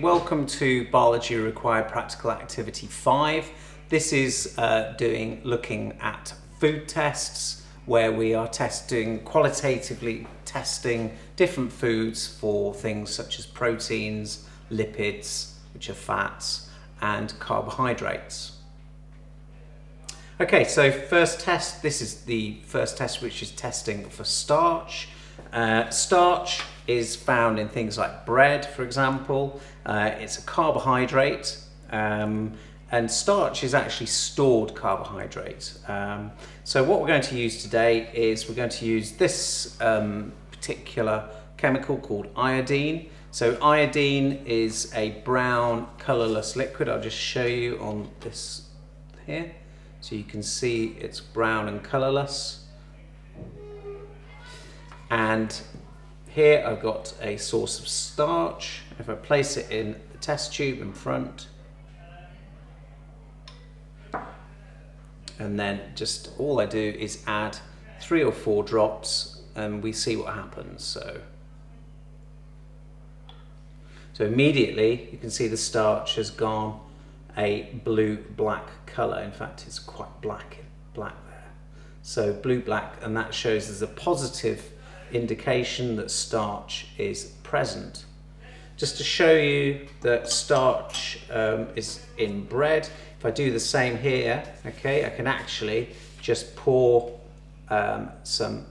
welcome to Biology Required Practical Activity 5. This is uh, doing looking at food tests where we are testing qualitatively testing different foods for things such as proteins, lipids, which are fats, and carbohydrates. Okay, so first test, this is the first test which is testing for starch. Uh, starch is found in things like bread, for example. Uh, it's a carbohydrate, um, and starch is actually stored carbohydrate. Um, so what we're going to use today is we're going to use this um, particular chemical called iodine. So iodine is a brown colorless liquid. I'll just show you on this here. So you can see it's brown and colorless. And here I've got a source of starch. If I place it in the test tube in front, and then just all I do is add three or four drops and we see what happens. So, so immediately you can see the starch has gone a blue-black colour. In fact, it's quite black, black there. So blue-black, and that shows there's a positive indication that starch is present. Just to show you that starch um, is in bread, if I do the same here, okay, I can actually just pour um, some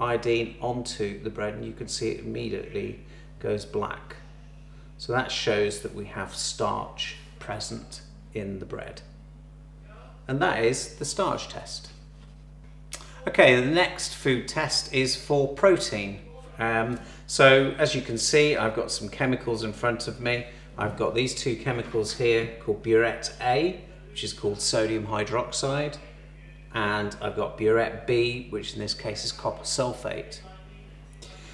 iodine onto the bread and you can see it immediately goes black. So that shows that we have starch present in the bread. And that is the starch test. Okay, the next food test is for protein. Um, so as you can see, I've got some chemicals in front of me. I've got these two chemicals here called Biuret A, which is called sodium hydroxide, and I've got Biuret B, which in this case is copper sulfate.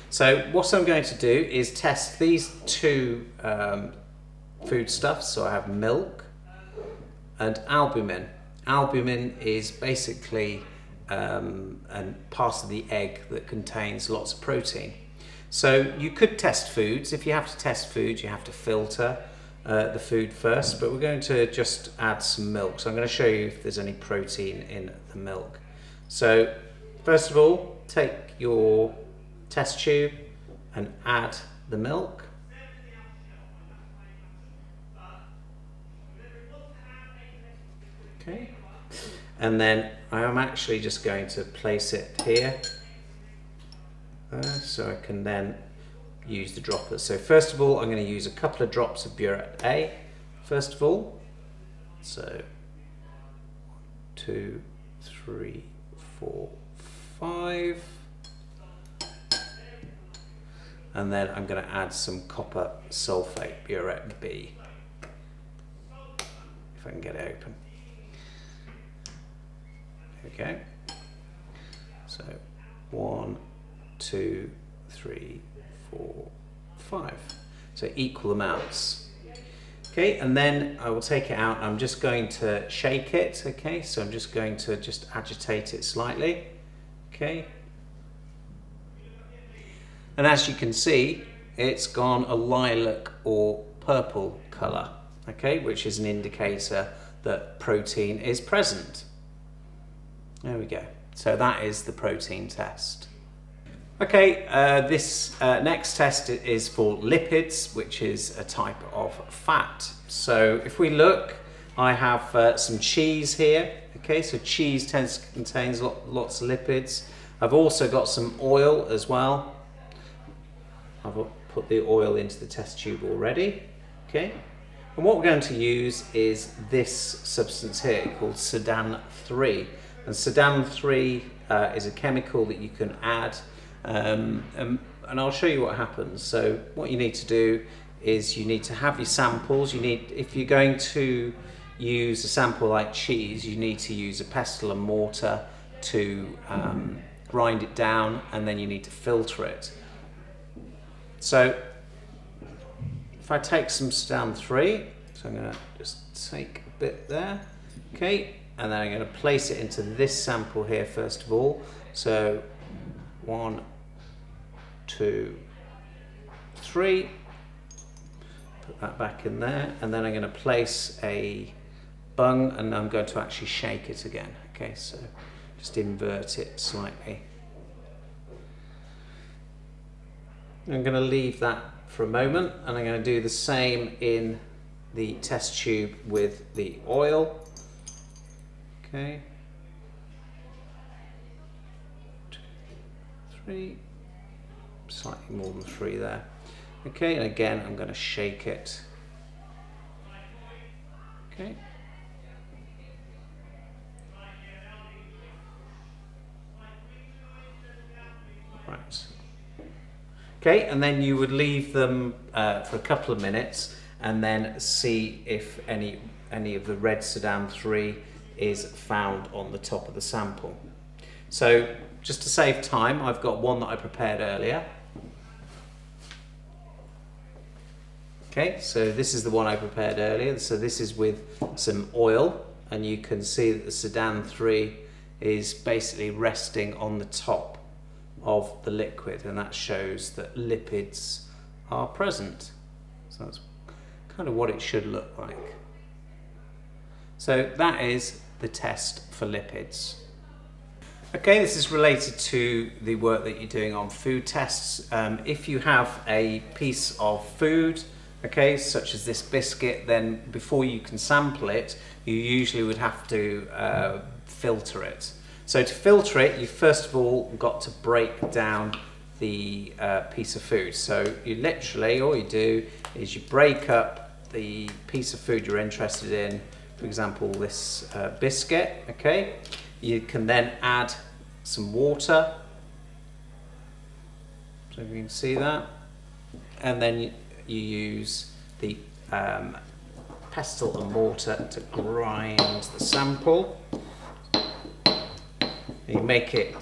So what I'm going to do is test these two um, foodstuffs. So I have milk and albumin. Albumin is basically um, and part of the egg that contains lots of protein. So you could test foods. If you have to test foods, you have to filter uh, the food first, but we're going to just add some milk. So I'm going to show you if there's any protein in the milk. So first of all, take your test tube and add the milk. Okay. And then I am actually just going to place it here uh, so I can then use the droplets. So first of all, I'm going to use a couple of drops of Biuret A, first of all. So two, three, four, five. And then I'm going to add some copper sulfate, Biuret B, if I can get it open. Okay. So one, two, three, four, five. So equal amounts. Okay, and then I will take it out. I'm just going to shake it. Okay, so I'm just going to just agitate it slightly. Okay. And as you can see, it's gone a lilac or purple color. Okay, which is an indicator that protein is present. There we go. So that is the protein test. Okay, uh, this uh, next test is for lipids, which is a type of fat. So if we look, I have uh, some cheese here. Okay, so cheese tends contains lots of lipids. I've also got some oil as well. I've put the oil into the test tube already. Okay, and what we're going to use is this substance here called Sudan 3. And Sudan 3 uh, is a chemical that you can add um, and, um, and I'll show you what happens. So what you need to do is you need to have your samples. You need, if you're going to use a sample like cheese, you need to use a pestle and mortar to um, grind it down and then you need to filter it. So if I take some Sudan 3, so I'm going to just take a bit there, okay, and then I'm going to place it into this sample here first of all. So one, two, three. Put that back in there, and then I'm going to place a bung, and I'm going to actually shake it again. Okay, so just invert it slightly. I'm going to leave that for a moment, and I'm going to do the same in the test tube with the oil. Okay. Three, slightly more than three there. Okay, and again, I'm going to shake it. Okay. Right. Okay, and then you would leave them uh, for a couple of minutes and then see if any any of the red Sudan 3 is found on the top of the sample. So just to save time, I've got one that I prepared earlier. Okay, so this is the one I prepared earlier. So this is with some oil and you can see that the Sudan 3 is basically resting on the top of the liquid and that shows that lipids are present. So that's kind of what it should look like. So that is the test for lipids. Okay, this is related to the work that you're doing on food tests. Um, if you have a piece of food, okay, such as this biscuit, then before you can sample it, you usually would have to uh, filter it. So to filter it, you first of all got to break down the uh, piece of food. So you literally, all you do is you break up the piece of food you're interested in, for example, this uh, biscuit, okay? You can then add some water. So you can see that. And then you, you use the um, pestle and mortar to grind the sample. You make it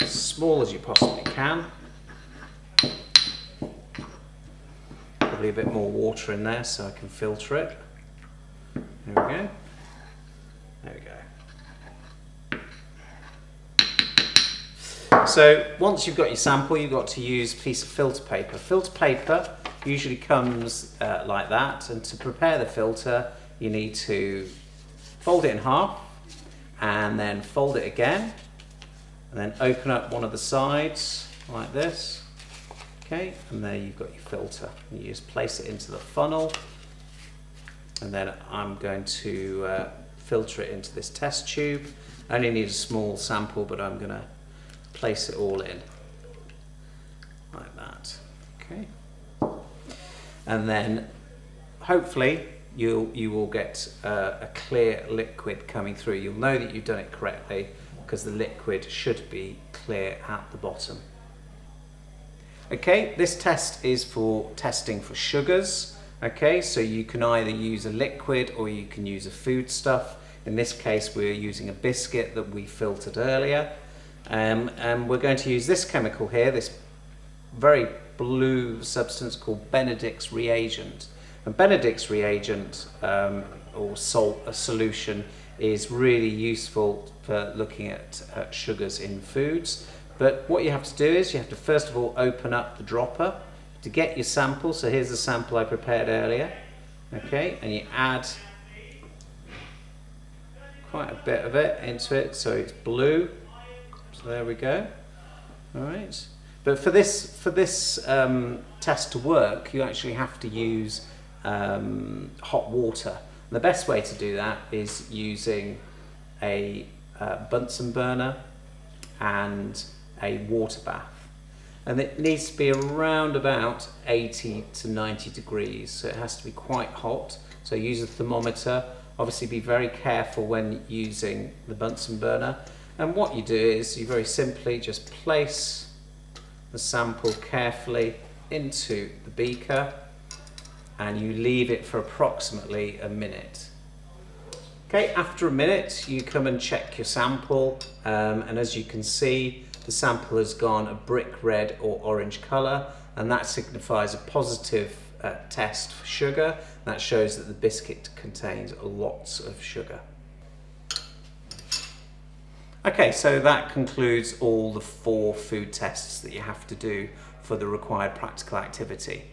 as small as you possibly can. Probably a bit more water in there so I can filter it. There we go. There we go. So once you've got your sample, you've got to use a piece of filter paper. Filter paper usually comes uh, like that, and to prepare the filter, you need to fold it in half, and then fold it again and then open up one of the sides like this okay and there you've got your filter you just place it into the funnel and then I'm going to uh, filter it into this test tube I only need a small sample but I'm going to place it all in like that okay and then hopefully you'll, you will get uh, a clear liquid coming through. You'll know that you've done it correctly because the liquid should be clear at the bottom. Okay, this test is for testing for sugars. Okay, so you can either use a liquid or you can use a foodstuff. In this case, we're using a biscuit that we filtered earlier. Um, and we're going to use this chemical here, this very blue substance called Benedict's reagent. And Benedict's reagent um, or salt a solution is really useful for looking at uh, sugars in foods. But what you have to do is you have to first of all open up the dropper to get your sample. So here's the sample I prepared earlier. Okay, and you add quite a bit of it into it so it's blue. So there we go. All right. But for this for this um, test to work, you actually have to use um, hot water. And the best way to do that is using a uh, Bunsen burner and a water bath. And it needs to be around about 80 to 90 degrees, so it has to be quite hot. So use a thermometer. Obviously be very careful when using the Bunsen burner. And what you do is you very simply just place the sample carefully into the beaker and you leave it for approximately a minute. Okay, after a minute you come and check your sample um, and as you can see the sample has gone a brick red or orange colour and that signifies a positive uh, test for sugar. That shows that the biscuit contains lots of sugar. Okay, so that concludes all the four food tests that you have to do for the required practical activity.